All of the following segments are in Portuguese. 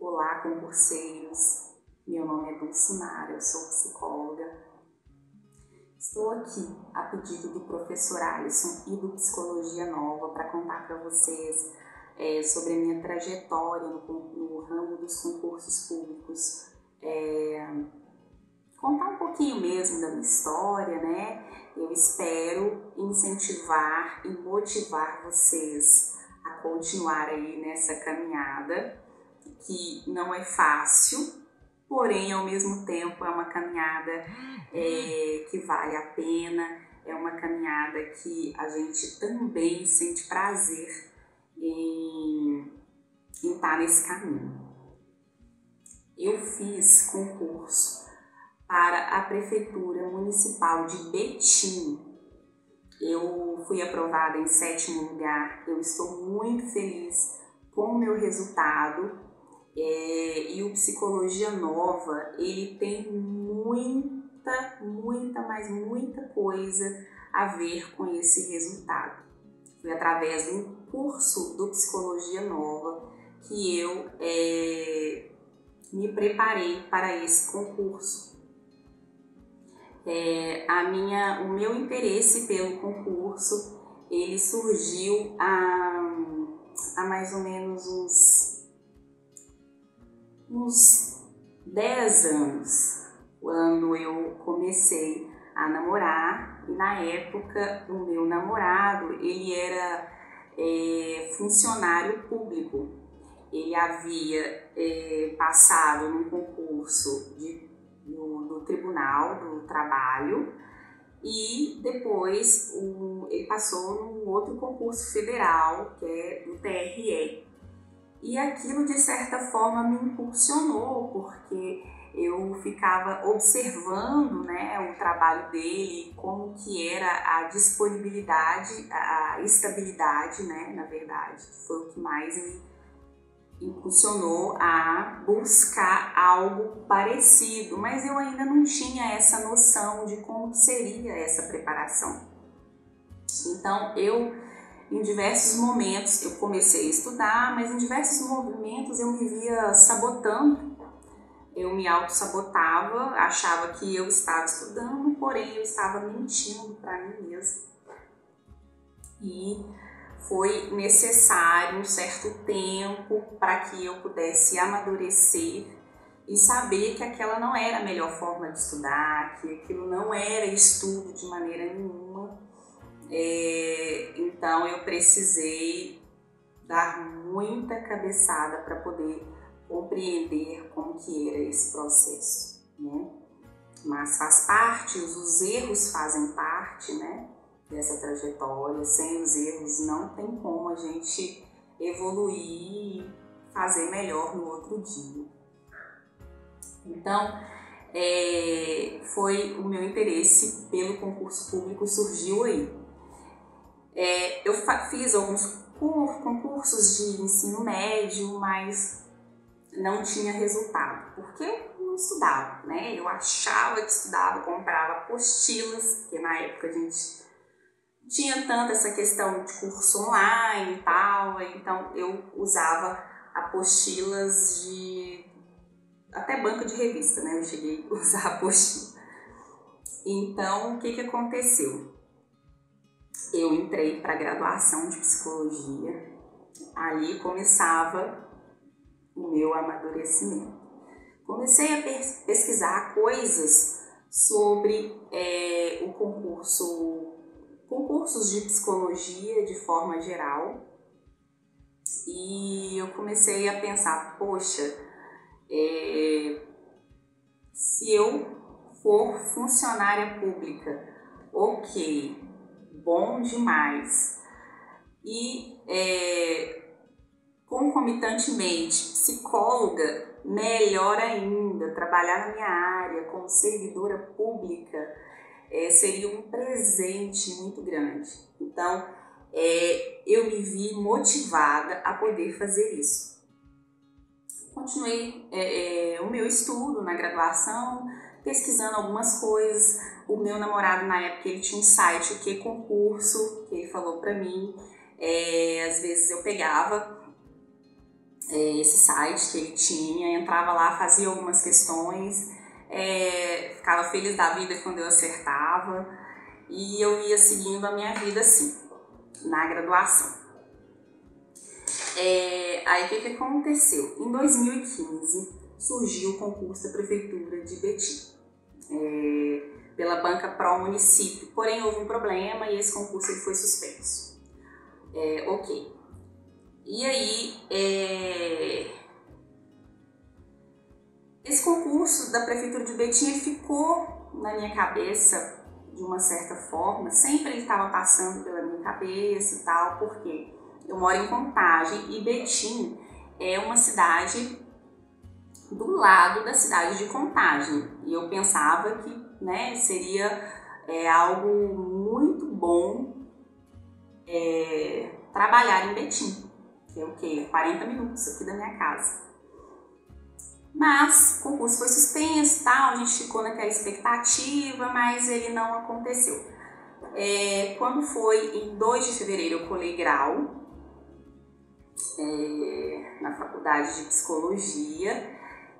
Olá, concurseiros. Meu nome é Dulcimara, eu sou psicóloga. Estou aqui a pedido do professor Alisson e do Psicologia Nova para contar para vocês é, sobre a minha trajetória no, no, ramo dos concursos públicos. É, contar um pouquinho mesmo da minha história, né? Eu espero incentivar e motivar vocês a continuar aí nessa caminhada que não é fácil, porém ao mesmo tempo é uma caminhada é, que vale a pena, é uma caminhada que a gente também sente prazer em, em estar nesse caminho. Eu fiz concurso para a Prefeitura Municipal de Betim. Eu fui aprovada em sétimo lugar, eu estou muito feliz com o meu resultado é, e o Psicologia Nova, ele tem muita, muita, mas muita coisa a ver com esse resultado. Foi através de um curso do Psicologia Nova que eu é, me preparei para esse concurso. É, a minha, o meu interesse pelo concurso ele surgiu há, há mais ou menos uns uns 10 anos, quando eu comecei a namorar e na época o meu namorado ele era é, funcionário público. Ele havia é, passado num concurso de, Tribunal do Trabalho e depois ele passou num outro concurso federal, que é do TRE, e. Aquilo, de certa forma, me impulsionou, porque eu ficava observando né, o trabalho dele, como que era a disponibilidade, a estabilidade, né, na verdade, foi o que mais me impulsionou a buscar algo parecido, mas eu ainda não tinha essa noção de como seria essa preparação. Então eu em diversos momentos eu comecei a estudar, mas em diversos momentos eu me via sabotando. Eu me auto-sabotava, achava que eu estava estudando, porém eu estava mentindo para mim mesma. E foi necessário um certo tempo para que eu pudesse amadurecer e saber que aquela não era a melhor forma de estudar, que aquilo não era estudo de maneira nenhuma é, então eu precisei dar muita cabeçada para poder compreender como que era esse processo, né? Mas faz parte, os erros fazem parte, né? Dessa trajetória. Sem os erros não tem como a gente evoluir e fazer melhor no outro dia. Então, é, foi o meu interesse pelo concurso público surgiu aí. É, eu fiz alguns concursos de ensino médio, mas não tinha resultado, porque não estudava, né? Eu achava que estudava, comprava apostilas, porque na época a gente tinha tanta essa questão de curso online e tal, então eu usava apostilas de até banco de revista, né? Eu cheguei a usar apostila. Então, o que que aconteceu? eu entrei para a graduação de psicologia. Ali começava o meu amadurecimento. Comecei a pesquisar coisas sobre é, o concurso, concursos de psicologia de forma geral. E eu comecei a pensar, poxa, é, se eu for funcionária pública, ok, bom demais. E é, concomitantemente, psicóloga, melhor ainda, trabalhar na minha área como servidora pública é, seria um presente muito grande. Então, é, eu me vi motivada a poder fazer isso. Continuei é, é o meu estudo na graduação, pesquisando algumas coisas. O meu namorado, na época, ele tinha um site, o que concurso, que ele falou para mim. É, às vezes eu pegava é, esse site que ele tinha, entrava lá, fazia algumas questões, é, ficava feliz da vida quando eu acertava e eu ia seguindo a minha vida assim, na graduação. É, aí o que, que aconteceu? Em 2015 surgiu o concurso da Prefeitura de Betim, é, pela banca Pro Município, porém houve um problema e esse concurso ele foi suspenso. É, ok. E aí, é, esse concurso da Prefeitura de Betim ficou na minha cabeça de uma certa forma, sempre ele estava passando pela minha cabeça e tal, porque eu moro em Contagem e Betim é uma cidade do lado da cidade de Contagem. E eu pensava que né, seria é, algo muito bom é, trabalhar em Betim, que é o quê? 40 minutos aqui da minha casa. Mas o concurso foi suspenso, tal, a gente ficou naquela expectativa, mas ele não aconteceu. É, quando foi em 2 de fevereiro, eu colei grau é, na faculdade de psicologia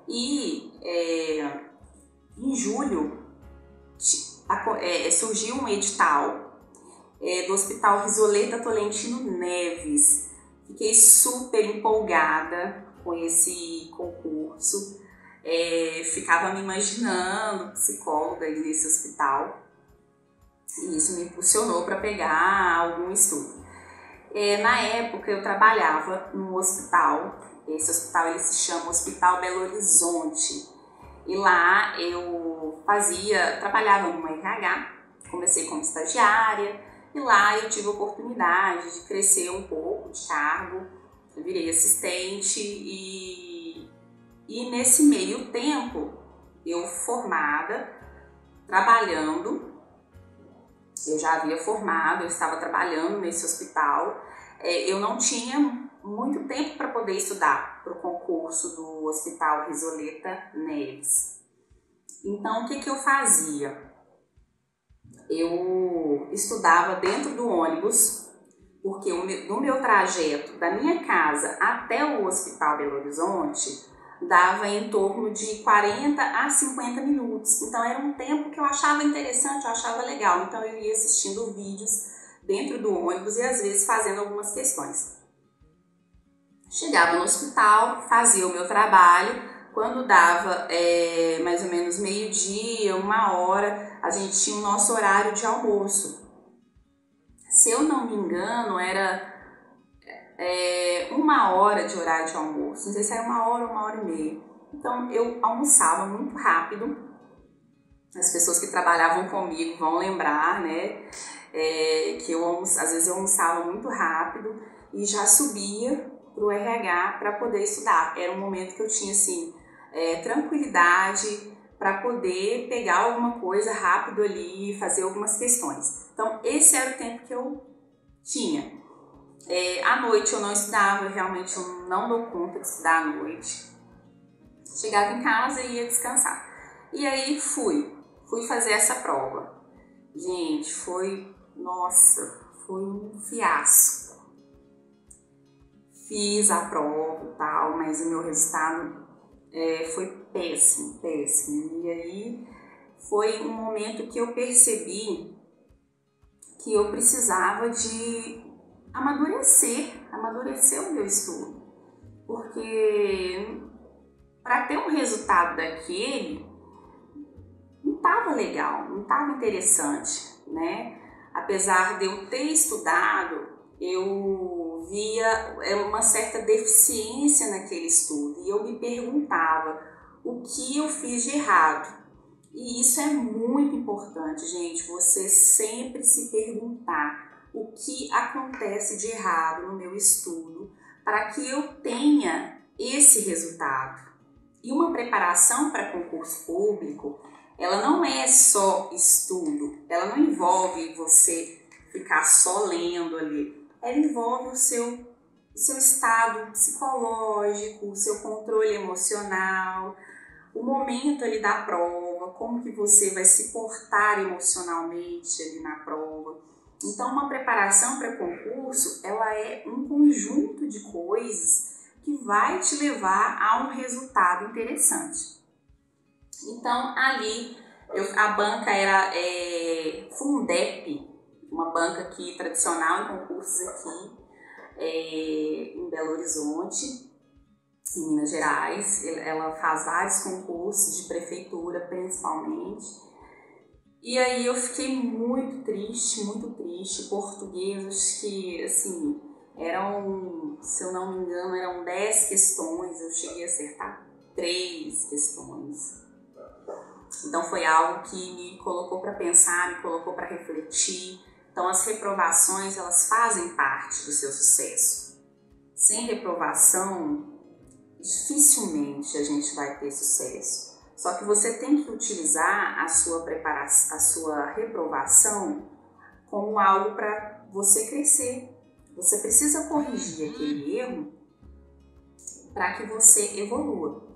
e é, em julho é, surgiu um edital é, do Hospital Risoleta Tolentino Neves. Fiquei super empolgada com esse concurso. É, ficava me imaginando psicóloga ali nesse hospital e isso me impulsionou para pegar algum estudo. É, na época eu trabalhava num hospital, esse hospital ele se chama Hospital Belo Horizonte e lá eu fazia, trabalhava no RH, comecei como estagiária e lá eu tive a oportunidade de crescer um pouco de cargo eu virei assistente e, e nesse meio tempo eu formada, trabalhando, eu já havia formado, eu estava trabalhando nesse hospital, é, eu não tinha muito tempo para poder estudar para o concurso do Hospital Risoleta Neves. Então, o que, que eu fazia? Eu estudava dentro do ônibus porque no meu trajeto da minha casa até o Hospital Belo Horizonte dava em torno de 40 a 50 minutos. Então era um tempo que eu achava interessante, eu achava legal. Então eu ia assistindo vídeos dentro do ônibus e às vezes fazendo algumas questões. Chegava no hospital, fazia o meu trabalho. Quando dava é, mais ou menos meio-dia, uma hora, a gente tinha o nosso horário de almoço se eu não me engano, era é, uma hora de horário de almoço. Não sei se era uma hora ou uma hora e meia. Então eu almoçava muito rápido. As pessoas que trabalhavam comigo vão lembrar, né? É, que eu às vezes eu almoçava muito rápido e já subia para o RH para poder estudar. Era um momento que eu tinha assim é, tranquilidade para poder pegar alguma coisa rápido ali e fazer algumas questões. Então, esse era o tempo que eu tinha. É, à noite eu não estudava, eu realmente eu não dou conta de estudar à noite. Chegava em casa e ia descansar. E aí fui, fui fazer essa prova. Gente, foi, nossa, foi um fiasco. Fiz a prova e tal, mas o meu resultado é, foi péssimo, péssimo. E aí foi um momento que eu percebi que eu precisava de amadurecer, amadurecer o meu estudo. Porque para ter um resultado daquele, não estava legal, não estava interessante, né? Apesar de eu ter estudado, eu via uma certa deficiência naquele estudo e eu me perguntava o que eu fiz de errado. E isso é muito importante, gente, você sempre se perguntar o que acontece de errado no meu estudo para que eu tenha esse resultado. E uma preparação para concurso público, ela não é só estudo, ela não envolve você ficar só lendo ali, ela envolve o seu, seu estado psicológico, o seu controle emocional, o momento ali da prova, como que você vai se portar emocionalmente ali na prova. Então, uma preparação para concurso, ela é um conjunto de coisas que vai te levar a um resultado interessante. Então, ali, eu, a banca era é, Fundep, uma banca aqui tradicional em concursos aqui é, em Belo Horizonte, em Minas Gerais. Ela faz vários concursos de prefeitura, principalmente. E aí eu fiquei muito triste, muito triste. Portugueses que, assim, eram, se eu não me engano, eram 10 questões, eu cheguei a acertar três questões. Então foi algo que me colocou para pensar, me colocou para refletir. Então as reprovações, elas fazem parte do seu sucesso. Sem reprovação, dificilmente a gente vai ter sucesso. Só que você tem que utilizar a sua preparação, a sua reprovação como algo para você crescer. Você precisa corrigir aquele erro para que você evolua.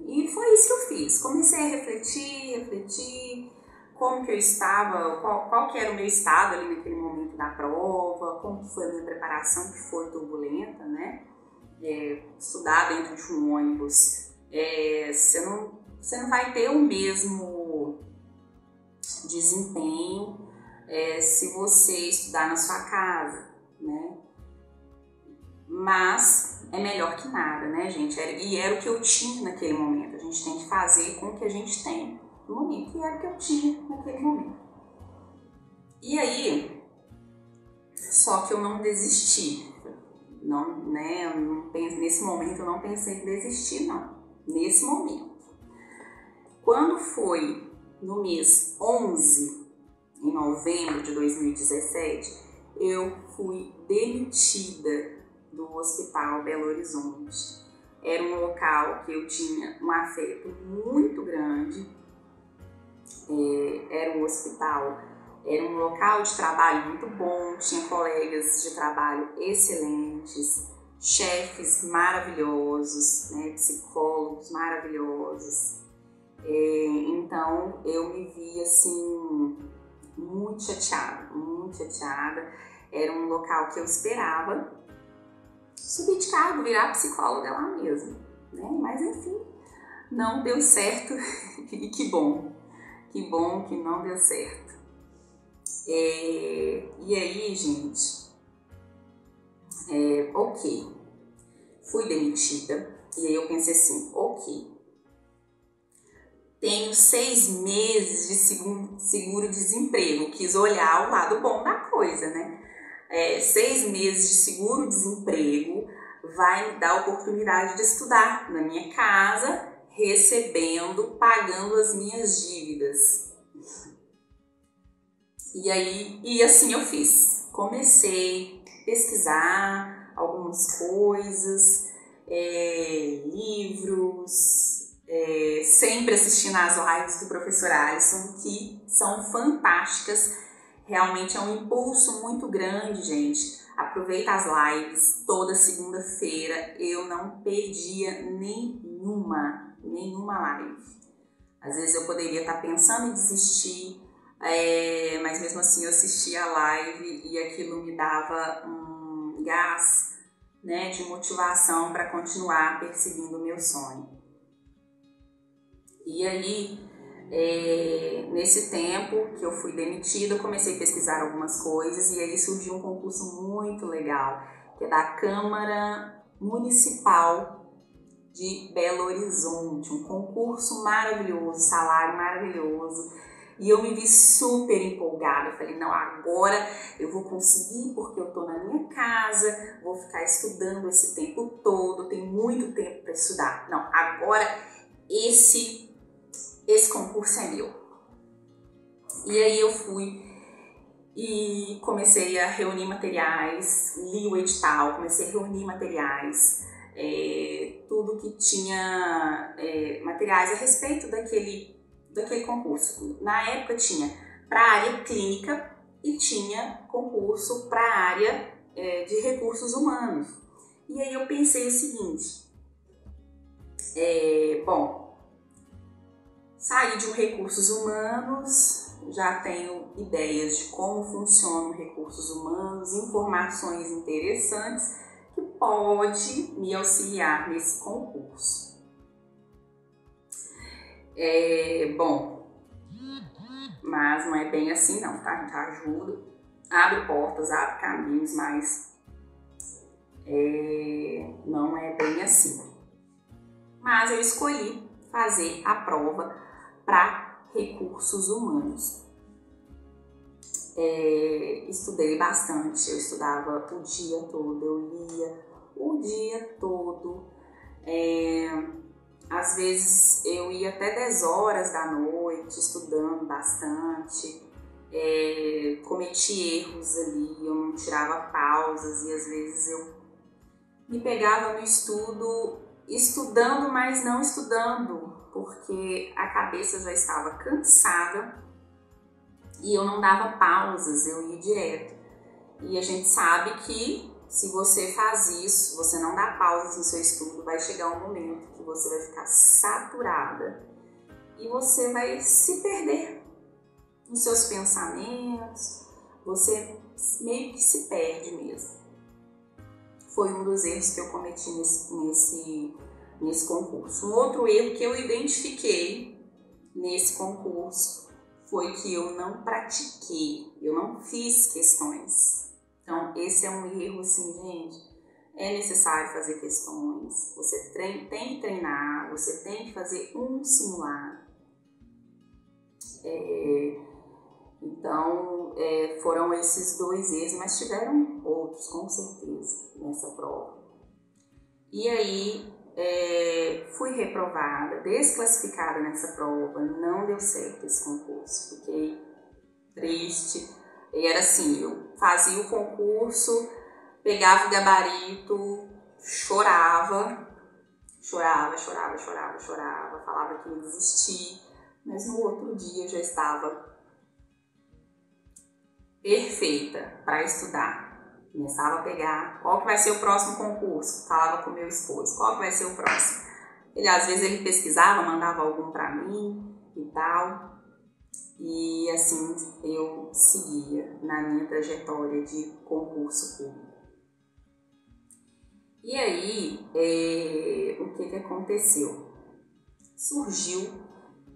E foi isso que eu fiz. Comecei a refletir, refletir como que eu estava, qual, qual que era o meu estado ali naquele momento da prova, como foi a minha preparação, que foi turbulenta, né? É, estudar dentro de um ônibus, é, você não você não vai ter o mesmo desempenho é, se você estudar na sua casa, né? Mas é melhor que nada, né, gente? E era o que eu tinha naquele momento. A gente tem que fazer com o que a gente tem no momento. E era o que eu tinha naquele momento. E aí, só que eu não desisti. Não, né, não pense, nesse momento eu não pensei em desistir, não. Nesse momento. Quando foi no mês 11, em novembro de 2017, eu fui demitida do Hospital Belo Horizonte. Era um local que eu tinha um afeto muito grande. É, era um hospital, era um local de trabalho muito bom, tinha colegas de trabalho excelentes, chefes maravilhosos, né, psicólogos maravilhosos. É, então eu me vi assim muito chateada, muito chateada. Era um local que eu esperava subir de cargo, virar psicóloga lá mesmo, né? Mas enfim, não deu certo e que bom, que bom que não deu certo. É, e aí, gente, é, ok, fui demitida e aí eu pensei assim, ok, tenho seis meses de seguro-desemprego. Quis olhar o lado bom da coisa, né? É, seis meses de seguro-desemprego vai me dar a oportunidade de estudar na minha casa, recebendo, pagando as minhas dívidas. E aí, e assim eu fiz. Comecei a pesquisar algumas coisas, é, livros, é, sempre assistindo às lives do professor Alisson, que são fantásticas. Realmente é um impulso muito grande, gente. Aproveita as lives toda segunda-feira. Eu não perdia nenhuma, nenhuma live. Às vezes eu poderia estar pensando em desistir, é, mas mesmo assim eu assistia a live e aquilo me dava um gás né, de motivação para continuar perseguindo o meu sonho. E aí, é, nesse tempo que eu fui demitida, eu comecei a pesquisar algumas coisas e aí surgiu um concurso muito legal, que é da Câmara Municipal de Belo Horizonte, um concurso maravilhoso, salário maravilhoso. E eu me vi super empolgada. Eu falei, não, agora eu vou conseguir porque eu tô na minha casa, vou ficar estudando esse tempo todo, tenho muito tempo para estudar. Não, agora esse esse concurso é meu. E aí eu fui e comecei a reunir materiais, li o edital, comecei a reunir materiais, é, tudo que tinha é, materiais a respeito daquele, daquele concurso. Na época tinha para a área clínica e tinha concurso para a área é, de recursos humanos. E aí eu pensei o seguinte, é, bom, Saí de um recursos humanos, já tenho ideias de como funcionam recursos humanos, informações interessantes que pode me auxiliar nesse concurso. É, bom, mas não é bem assim não, tá? A gente ajuda, abre portas, abre caminhos, mas é, não é bem assim. Mas eu escolhi fazer a prova para recursos humanos. É, estudei bastante, eu estudava o dia todo, eu lia o dia todo. É, às vezes eu ia até 10 horas da noite estudando bastante, é, cometi erros ali, eu não tirava pausas e às vezes eu me pegava no estudo, estudando, mas não estudando, porque a cabeça já estava cansada e eu não dava pausas, eu ia direto. E a gente sabe que se você faz isso, você não dá pausas no seu estudo, vai chegar um momento você vai ficar saturada e você vai se perder nos seus pensamentos, você meio que se perde mesmo. Foi um dos erros que eu cometi nesse, nesse, nesse concurso. Um outro erro que eu identifiquei nesse concurso foi que eu não pratiquei, eu não fiz questões. Então, esse é um erro, assim, gente. É necessário fazer questões, você tem que treinar, você tem que fazer um simulado. É, então, é, foram esses dois erros, mas tiveram outros, com certeza, nessa prova. E aí, é, fui reprovada, desclassificada nessa prova, não deu certo esse concurso, fiquei triste. E era assim, eu fazia o concurso, pegava o gabarito, chorava, chorava, chorava, chorava, chorava, falava que ia desistir, mas no outro dia eu já estava perfeita para estudar. Começava a pegar qual que vai ser o próximo concurso. Falava com meu esposo, qual que vai ser o próximo. Ele às vezes ele pesquisava, mandava algum para mim e tal. E assim eu seguia na minha trajetória de concurso público. E aí, é, o que, que aconteceu? Surgiu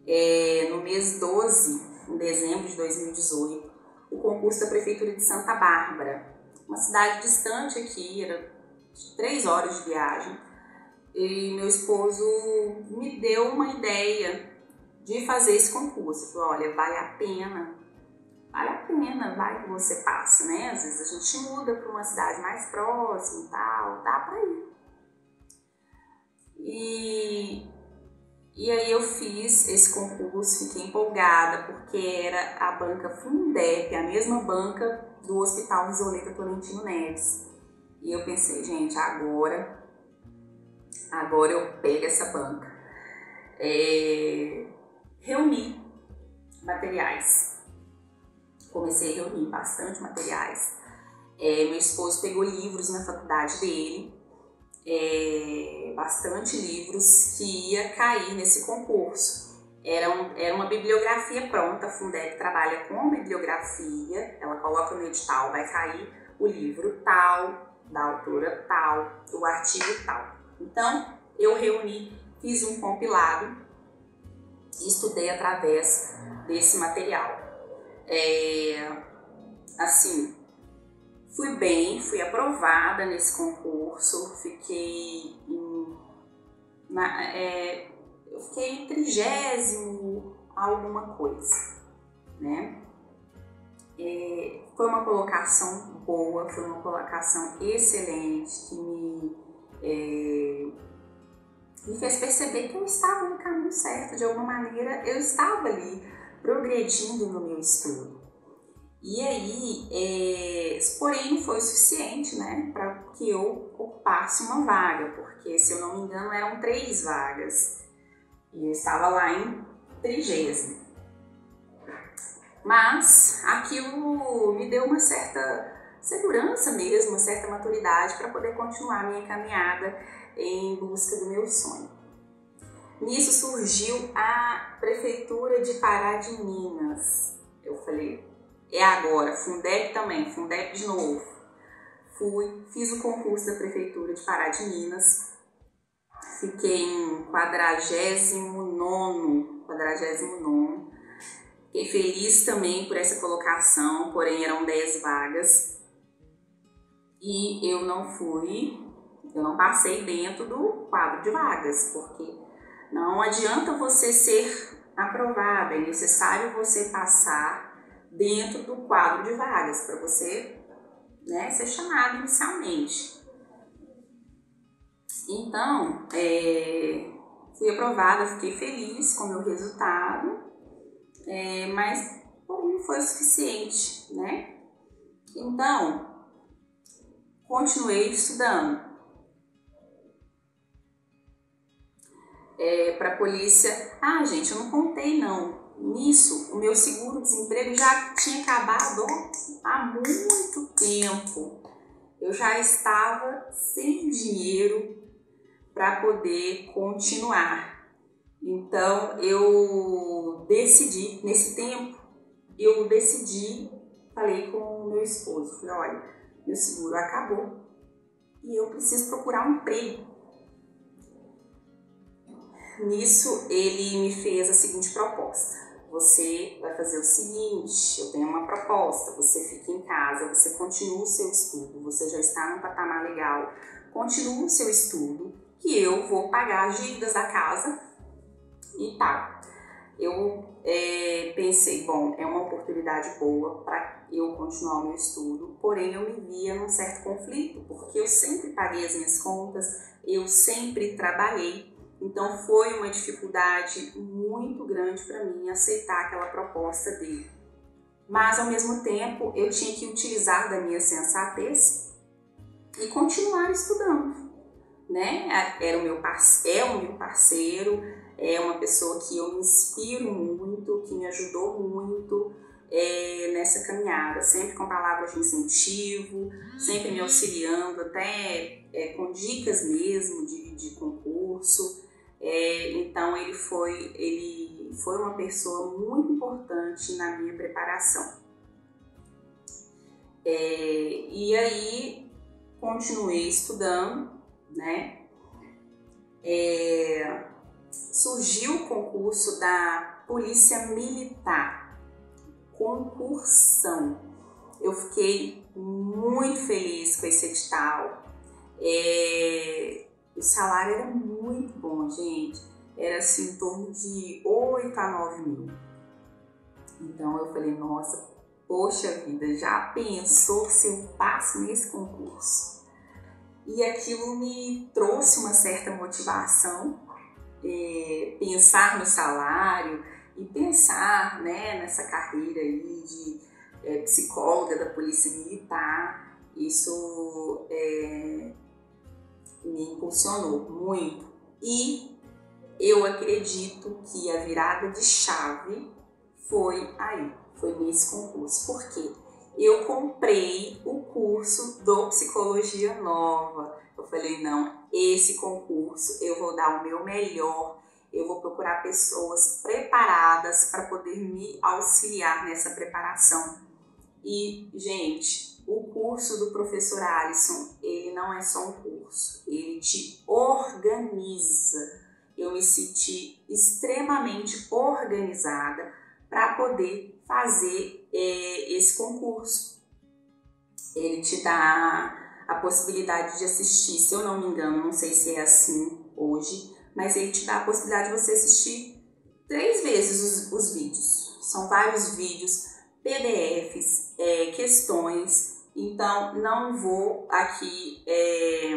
é, no mês 12, em dezembro de 2018, o concurso da Prefeitura de Santa Bárbara, uma cidade distante aqui, era três horas de viagem. E meu esposo me deu uma ideia de fazer esse concurso. Ele falou, olha, vale a pena, vale a pena, vai que você passe, né? Às vezes a gente muda para uma cidade mais próxima e tal, dá para ir. E, e aí eu fiz esse concurso, fiquei empolgada, porque era a banca Fundep, a mesma banca do Hospital Isoleta Tolentino Neves. E eu pensei, gente, agora, agora eu pego essa banca. É, reuni materiais. Comecei a reunir bastante materiais. É, meu esposo pegou livros na faculdade dele, é, bastante livros que ia cair nesse concurso. Era, um, era uma bibliografia pronta, a Fundeb trabalha com bibliografia, ela coloca no edital, vai cair o livro tal, da autora tal, o artigo tal. Então, eu reuni, fiz um compilado e estudei através desse material. É, assim, fui bem, fui aprovada nesse concurso, fiquei em, na, é, eu fiquei em trigésimo alguma coisa, né? É, foi uma colocação boa, foi uma colocação excelente que me, é, me fez perceber que eu estava no caminho certo, de alguma maneira eu estava ali progredindo no meu estudo. E aí, é, porém, não foi o suficiente, né, para que eu ocupasse uma vaga, porque se eu não me engano eram três vagas. E eu estava lá em trigésimo. Mas aquilo me deu uma certa segurança mesmo, uma certa maturidade para poder continuar minha caminhada em busca do meu sonho. Nisso surgiu a Prefeitura de Pará de Minas. Eu falei, é agora, Fundeb também, Fundeb de novo. Fui, fiz o concurso da Prefeitura de Pará de Minas, fiquei em 49, 49. Fiquei feliz também por essa colocação, porém eram 10 vagas. E eu não fui, eu não passei dentro do quadro de vagas, porque não adianta você ser aprovada, é necessário você passar dentro do quadro de vagas para você né, ser chamado inicialmente. Então, é, fui aprovada, fiquei feliz com o meu resultado, é, mas não foi o suficiente, né? Então, continuei estudando. É, para a polícia, ah, gente, eu não contei não. Nisso, o meu seguro-desemprego já tinha acabado há muito tempo. Eu já estava sem dinheiro para poder continuar. Então eu decidi, nesse tempo, eu decidi, falei com o meu esposo, falei, olha, meu seguro acabou e eu preciso procurar um emprego. Nisso ele me fez a seguinte proposta: você vai fazer o seguinte, eu tenho uma proposta, você fica em casa, você continua o seu estudo, você já está num patamar legal, continua o seu estudo, que eu vou pagar as dívidas da casa e tal. Eu é, pensei, bom, é uma oportunidade boa para eu continuar o meu estudo, porém eu me via num certo conflito, porque eu sempre paguei as minhas contas, eu sempre trabalhei, então foi uma dificuldade muito grande para mim aceitar aquela proposta dele. Mas ao mesmo tempo eu tinha que utilizar da minha sensatez e continuar estudando né? Era o meu é o meu parceiro, é uma pessoa que eu me inspiro muito, que me ajudou muito é, nessa caminhada, sempre com palavras de incentivo, sempre me auxiliando, até é, com dicas mesmo de, de concurso. É, então ele foi, ele foi uma pessoa muito importante na minha preparação. É, e aí continuei estudando, né? É, surgiu o concurso da Polícia Militar, concursão. Eu fiquei muito feliz com esse edital. É, o salário era muito gente. Era assim, em torno de 8 a 9 mil. Então eu falei, nossa, poxa vida, já pensou se eu passo nesse concurso? e aquilo me trouxe uma certa motivação, é, pensar no salário e pensar né, nessa carreira aí de é, psicóloga da Polícia Militar. Isso é, me impulsionou muito e eu acredito que a virada de chave foi aí, foi nesse concurso. Por quê? eu comprei o curso do Psicologia Nova. Eu falei, não, esse concurso eu vou dar o meu melhor, eu vou procurar pessoas preparadas para poder me auxiliar nessa preparação. E, gente, o curso do professor Alisson, ele não é só um curso, ele te organiza. Eu me senti extremamente organizada para poder fazer é, esse concurso. Ele te dá a possibilidade de assistir, se eu não me engano, não sei se é assim hoje, mas ele te dá a possibilidade de você assistir três vezes os, os vídeos. São vários vídeos, PDFs, é, questões. Então, não vou aqui, é,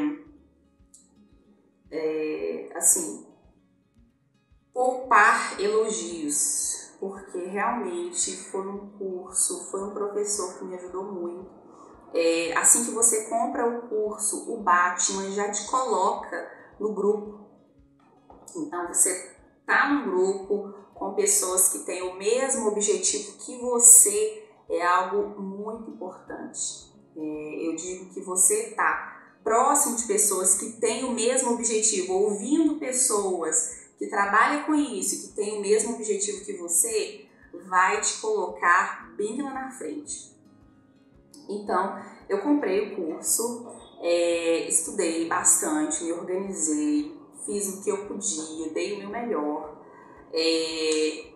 é, assim, poupar elogios porque realmente foi um curso, foi um professor que me ajudou muito. É, assim que você compra o curso, o Batman já te coloca no grupo. Então você tá no grupo com pessoas que têm o mesmo objetivo que você é algo muito importante. É, eu digo que você tá próximo de pessoas que têm o mesmo objetivo, ouvindo pessoas que trabalha com isso, que tem o mesmo objetivo que você, vai te colocar bem lá na frente. Então, eu comprei o curso, é, estudei bastante, me organizei, fiz o que eu podia, dei o meu melhor, é,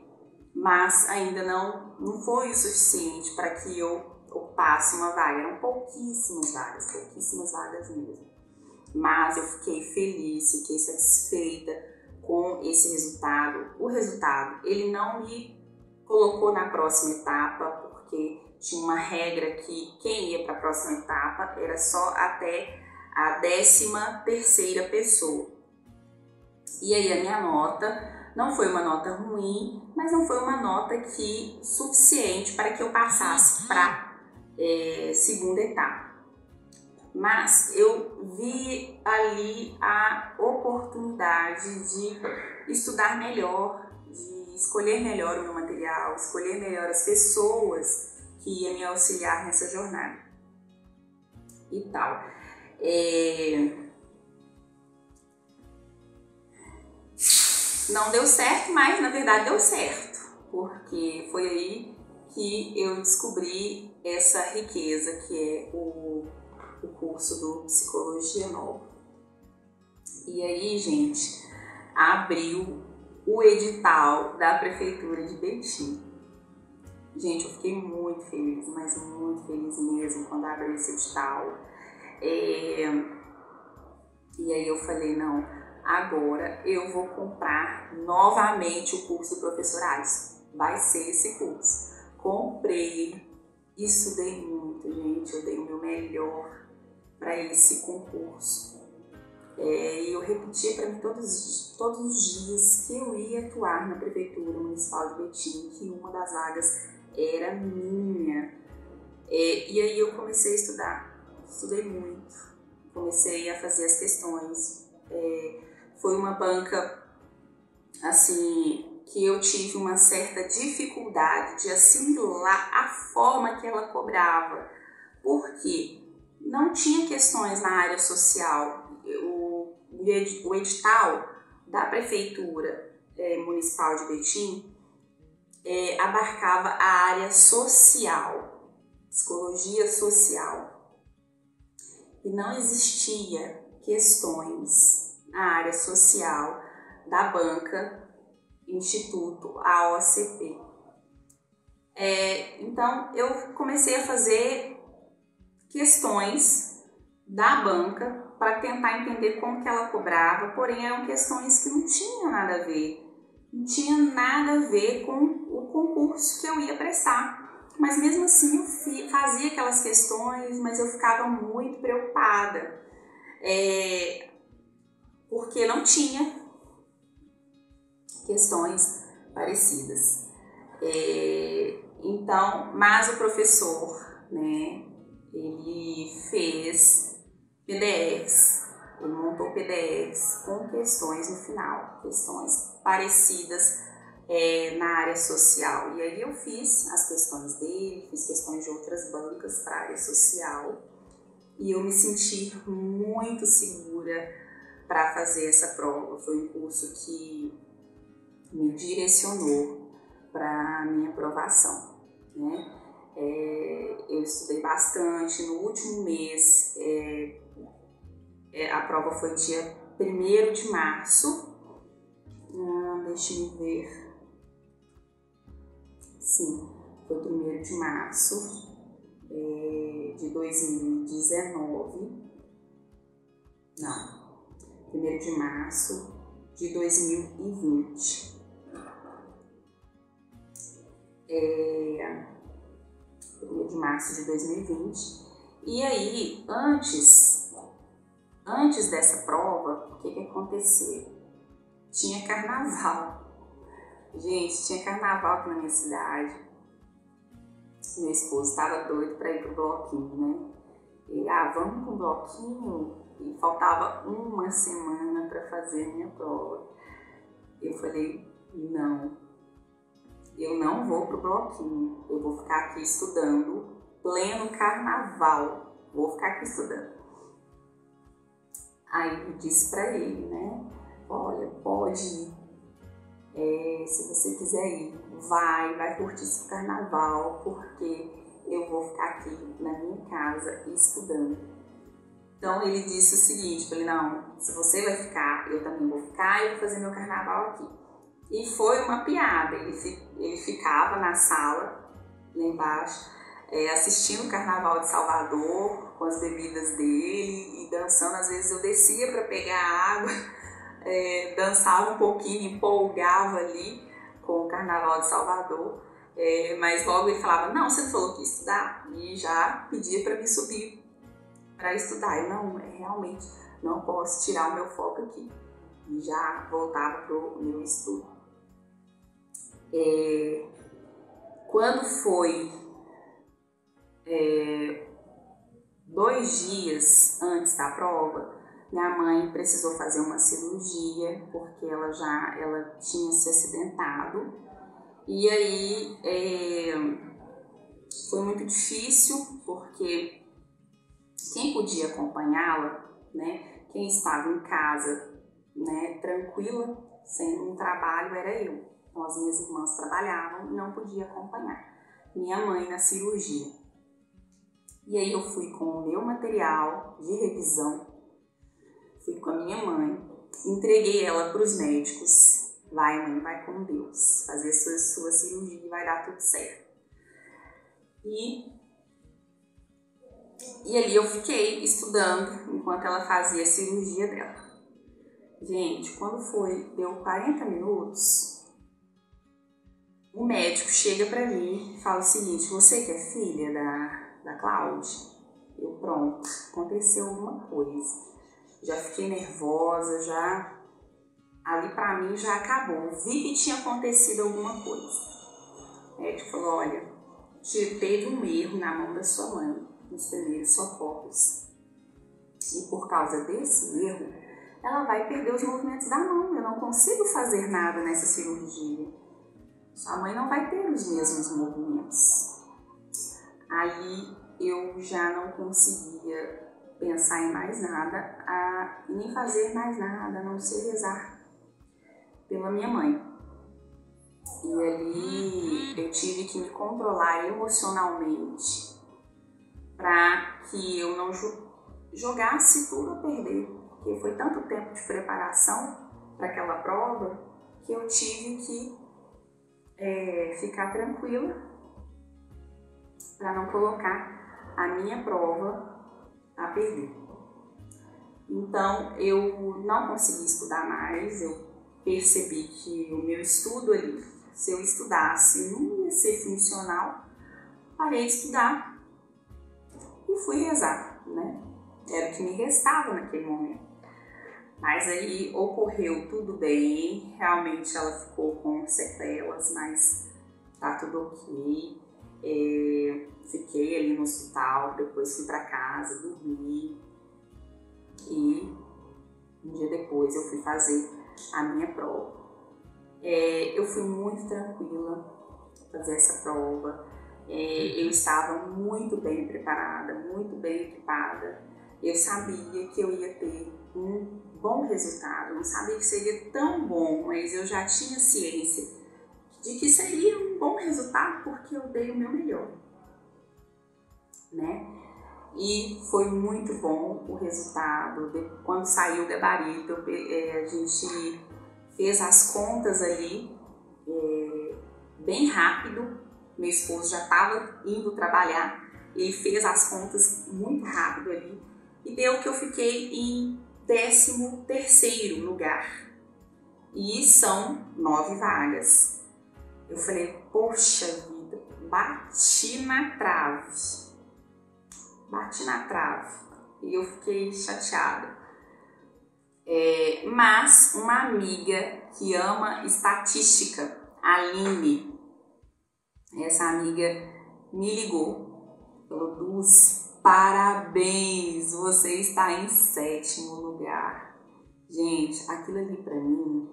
mas ainda não, não foi o suficiente para que eu ocupasse uma vaga. Eram pouquíssimas vagas, pouquíssimas vagas mesmo. Mas eu fiquei feliz, fiquei satisfeita com esse resultado. O resultado, ele não me colocou na próxima etapa, porque tinha uma regra que quem ia para a próxima etapa era só até a décima terceira pessoa. E aí a minha nota não foi uma nota ruim, mas não foi uma nota que suficiente para que eu passasse para é, segunda etapa. Mas eu vi ali a oportunidade de estudar melhor, de escolher melhor o meu material, escolher melhor as pessoas que iam me auxiliar nessa jornada e tal. É... Não deu certo, mas na verdade deu certo, porque foi aí que eu descobri essa riqueza que é o, o curso do Psicologia Nova. E aí, gente, abriu o edital da Prefeitura de Betim. Gente, eu fiquei muito feliz, mas muito feliz mesmo quando abriu esse edital. É... E aí eu falei, não, agora eu vou comprar novamente o curso professor Alisson. Vai ser esse curso. Comprei, estudei muito, gente, eu dei o meu melhor para esse concurso. É, eu repetia para mim todos, todos os dias que eu ia atuar na Prefeitura Municipal de Betim, que uma das vagas era minha. É, e aí eu comecei a estudar, estudei muito, comecei a fazer as questões. É, foi uma banca, assim, que eu tive uma certa dificuldade de assimilar a forma que ela cobrava, porque não tinha questões na área social. O, o edital da Prefeitura é, Municipal de Betim é, abarcava a área social, psicologia social. E não existia questões na área social da banca Instituto AOCP. É, então eu comecei a fazer questões da banca para tentar entender como que ela cobrava, porém eram questões que não tinham nada a ver, não tinha nada a ver com o concurso que eu ia prestar. Mas mesmo assim eu fazia aquelas questões, mas eu ficava muito preocupada, é, porque não tinha questões parecidas. É, então, mas o professor, né, ele fez PDFs, ele montou PDFs com questões no final, questões parecidas é, na área social. E aí eu fiz as questões dele, fiz questões de outras bancas para a área social e eu me senti muito segura para fazer essa prova. Foi um curso que me direcionou para minha aprovação. Né? É, eu estudei bastante. No último mês, é, é, a prova foi dia 1 de março. Ah, deixa eu ver. Sim, foi 1 de março é, de 2019. Não, 1 de março de 2020. É, 1 de março de 2020. E aí, antes, antes dessa prova, o que, que aconteceu? Tinha carnaval. Gente, tinha carnaval aqui na minha cidade. Meu esposo estava doido para ir pro bloquinho, né? E, ah, vamos pro bloquinho? E faltava uma semana para fazer a minha prova. Eu falei, não, eu não vou pro bloquinho, eu vou ficar aqui estudando pleno carnaval, vou ficar aqui estudando. Aí eu disse para ele, né, olha, pode ir, É, se você quiser ir, vai, vai curtir esse carnaval, porque eu vou ficar aqui na minha casa estudando. Então ele disse o seguinte, falei, não, se você vai ficar, eu também vou ficar e vou fazer meu carnaval aqui. E foi uma piada, ele, ele ficava na sala, lá embaixo, é, assistindo o carnaval de Salvador, com as bebidas dele e dançando. Às vezes eu descia para pegar água, é, dançava um pouquinho, empolgava ali com o carnaval de Salvador. É, mas logo ele falava: Não, você falou que ia estudar? E já pedia para me subir para estudar. Eu não, é, realmente não posso tirar o meu foco aqui. E já voltava para o meu estudo. É, quando foi é, dois dias antes da prova, minha mãe precisou fazer uma cirurgia porque ela já ela tinha se acidentado e aí é, foi muito difícil porque quem podia acompanhá-la, né, quem estava em casa, né, tranquila, sem um trabalho era eu. Então as minhas irmãs trabalhavam e não podia acompanhar minha mãe na cirurgia. E aí eu fui com o meu material de revisão, fui com a minha mãe, entreguei ela para os médicos. Vai, mãe, vai com Deus, fazer sua, sua cirurgia e vai dar tudo certo. E, e ali eu fiquei estudando enquanto ela fazia a cirurgia dela. Gente, quando foi, deu 40 minutos, o médico chega para mim e fala o seguinte: Você que é filha da da Cláudia. Eu, pronto, aconteceu alguma coisa. Já fiquei nervosa, já. Ali pra mim já acabou. Vi que tinha acontecido alguma coisa. O médico falou: olha, teve um erro na mão da sua mãe, nos primeiros socorros. E por causa desse erro, ela vai perder os movimentos da mão. Eu não consigo fazer nada nessa cirurgia. Sua mãe não vai ter os mesmos movimentos. Aí eu já não conseguia pensar em mais nada, a, nem fazer mais nada, a não ser rezar pela minha mãe. E ali eu tive que me controlar emocionalmente para que eu não jogasse tudo a perder, porque foi tanto tempo de preparação para aquela prova que eu tive que é, ficar tranquila para não colocar a minha prova a perder. Então eu não consegui estudar mais, eu percebi que o meu estudo ali, se eu estudasse, não ia ser funcional. Parei de estudar e fui rezar, né? Era o que me restava naquele momento. Mas aí ocorreu tudo bem, realmente ela ficou com sequelas, mas tá tudo ok. É, fiquei ali no hospital, depois fui para casa, dormi e um dia depois eu fui fazer a minha prova. É, eu fui muito tranquila fazer essa prova. É, eu estava muito bem preparada, muito bem equipada. Eu sabia que eu ia ter um bom resultado, não sabia que seria tão bom, mas eu já tinha ciência de que seria um bom resultado porque eu dei o meu melhor, né? E foi muito bom o resultado. Quando saiu o gabarito, é, a gente fez as contas ali é, bem rápido. Meu esposo já estava indo trabalhar, ele fez as contas muito rápido ali e deu que eu fiquei em 13 terceiro lugar. E são nove vagas. Eu falei, poxa vida, bati na trave. Bati na trave. E eu fiquei chateada. É, mas uma amiga que ama estatística, Aline, essa amiga me ligou, falou, Dulce, parabéns, você está em sétimo lugar. Gente, aquilo ali para mim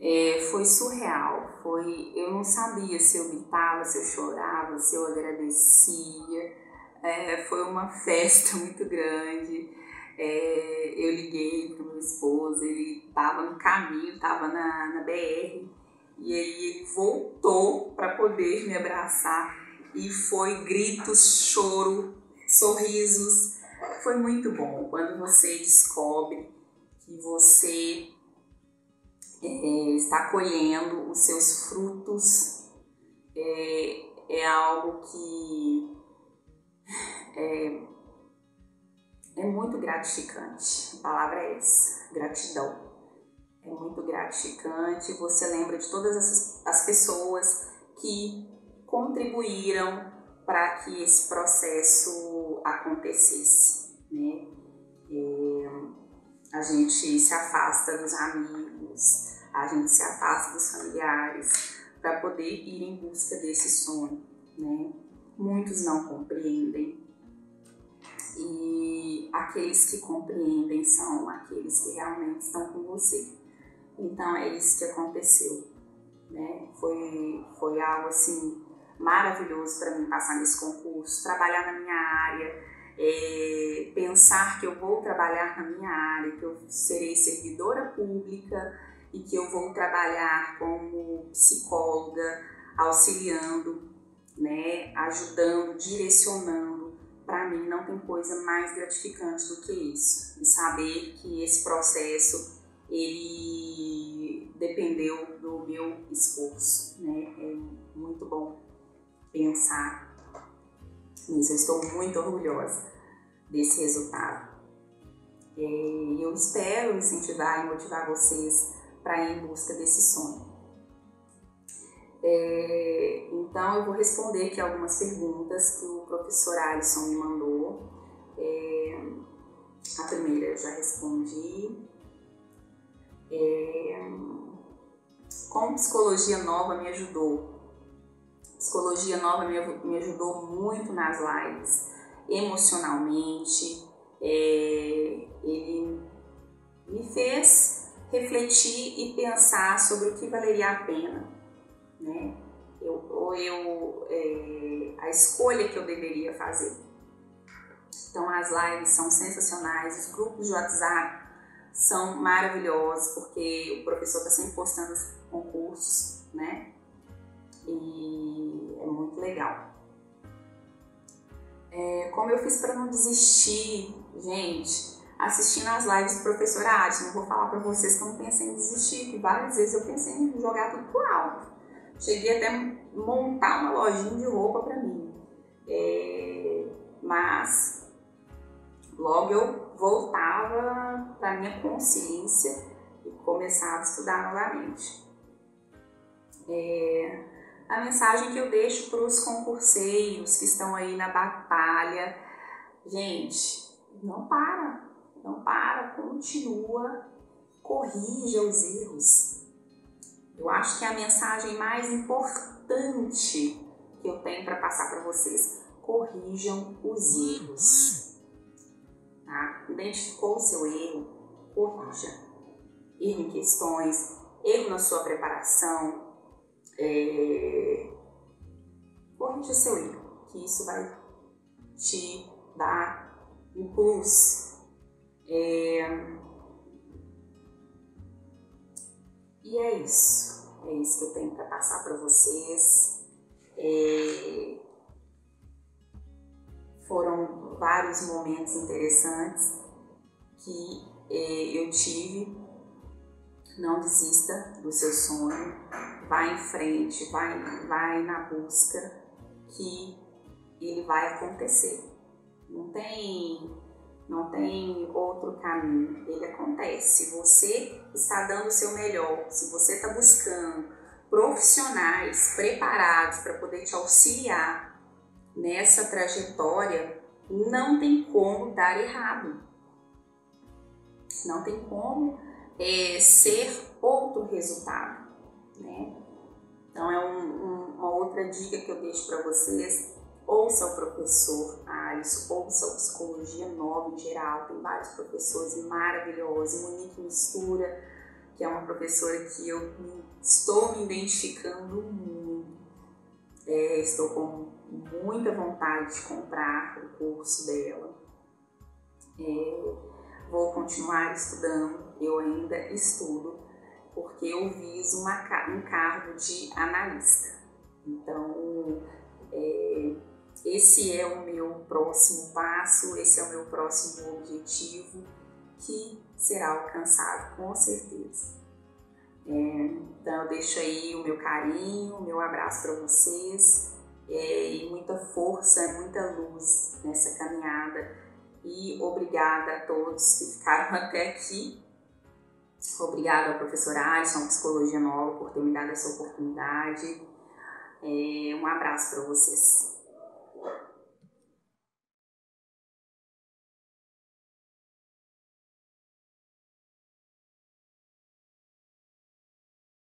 é, foi surreal. Foi, eu não sabia se eu gritava, se eu chorava, se eu agradecia. É, foi uma festa muito grande. É, eu liguei para meu esposo, ele estava no caminho, estava na, na BR E aí ele voltou para poder me abraçar e foi gritos, choro, sorrisos. Foi muito bom quando você descobre que você é, está colhendo os seus frutos. É, é algo que é, é muito gratificante. A palavra é essa, gratidão é muito gratificante. Você lembra de todas essas, as pessoas que contribuíram para que esse processo acontecesse, né? É, a gente se afasta dos amigos, a gente se afasta dos familiares para poder ir em busca desse sonho, né? Muitos não compreendem, e aqueles que compreendem são aqueles que realmente estão com você. Então é isso que aconteceu, né? Foi, foi algo assim maravilhoso para mim passar nesse concurso, trabalhar na minha área, é, pensar que eu vou trabalhar na minha área, que eu serei servidora pública e que eu vou trabalhar como psicóloga, auxiliando, né, ajudando, direcionando. Para mim não tem coisa mais gratificante do que isso, e saber que esse processo ele dependeu do meu esforço, né? É muito bom pensar nisso. Eu estou muito orgulhosa desse resultado. É, eu espero incentivar e motivar vocês para ir em busca desse sonho. É, então, eu vou responder aqui algumas perguntas que o professor Alisson me mandou. É, a primeira eu já respondi. Como psicologia nova me ajudou? Psicologia nova me, me ajudou muito nas lives, emocionalmente. É, ele me fez refletir e pensar sobre o que valeria a pena, né? Eu, ou eu, é, a escolha que eu deveria fazer. Então as lives são sensacionais, os grupos de WhatsApp são maravilhosos, porque o professor está sempre postando os concursos, né? E é muito legal. É, como eu fiz para não desistir, gente, assistindo as lives do professor Adi, não vou falar para vocês que eu não pensei em desistir, que várias vezes eu pensei em jogar tudo pro alto. Cheguei até montar uma lojinha de roupa para mim. É, mas logo eu voltava para minha consciência e começava a estudar novamente. É, a mensagem que eu deixo para os concurseiros que estão aí na batalha, gente, não para, não para, continua, corrija os erros. Eu acho que é a mensagem mais importante que eu tenho para passar para vocês, corrijam os erros tá? Identificou o seu erro, corrija. Erro em questões, erro na sua preparação, é... corrija seu erro, que isso vai te dar um plus. É... E é isso, é isso que eu tenho para passar para vocês. É foram vários momentos interessantes que eh, eu tive. Não desista do seu sonho, vai em frente, vai, vai na busca que ele vai acontecer. Não tem, não tem outro caminho, ele acontece. Se você está dando o seu melhor, se você está buscando profissionais preparados para poder te auxiliar nessa trajetória, não tem como dar errado. Não tem como é, ser outro resultado, né? Então é um, um, uma outra dica que eu deixo para vocês. Ouça o professor Alisson, ouça a Psicologia Nova em geral, tem vários professores maravilhosos, Monique Mistura, que é uma professora que eu estou me identificando muito, é, estou com muita vontade de comprar o curso dela. É, vou continuar estudando, eu ainda estudo. Porque eu viso uma, um cargo de analista. Então, é, esse é o meu próximo passo, esse é o meu próximo objetivo que será alcançado com certeza. É, então eu deixo aí o meu carinho, o meu abraço para vocês é, e muita força, muita luz nessa caminhada. E obrigada a todos que ficaram até aqui. Obrigada ao professor Alisson, Psicologia Nova, por ter me dado essa oportunidade. É, um abraço para vocês.